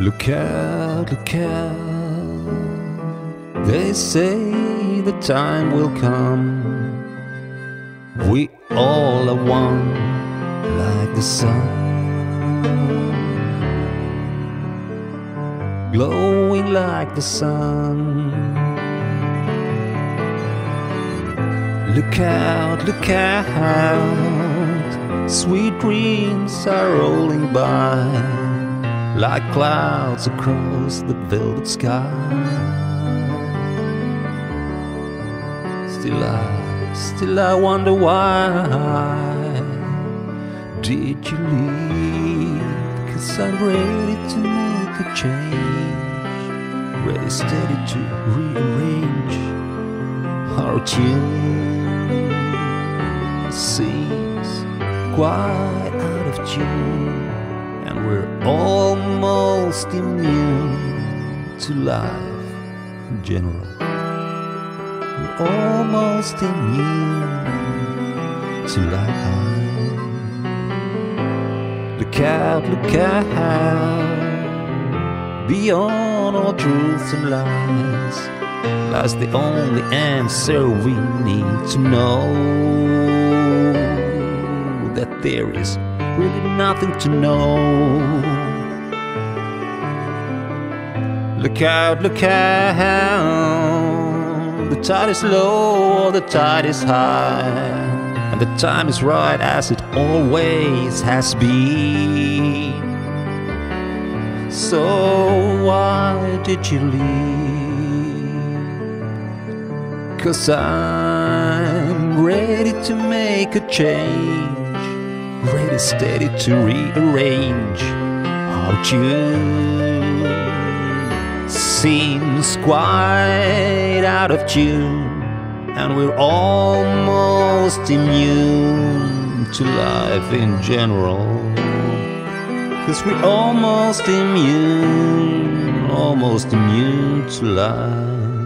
Look out, look out. They say the time will come. We all are one, like the sun. Glowing like the sun. Look out, look out. Sweet dreams are rolling by like clouds across the velvet sky. Still I, still I wonder why did you leave? Cause I'm ready to make a change, ready steady to rearrange our tune. Seems quite out of tune almost immune to life in general. We're almost immune to life. Look out, look out. Beyond all truths and lies lies the only answer we need to know that there is really nothing to know. Look out, look out. The tide is low, the tide is high, and the time is right as it always has been. So why did you leave? Cause I'm ready to make a change ready steady to rearrange our tune seems quite out of tune and we're almost immune to life in general. Cause we're almost immune almost immune to life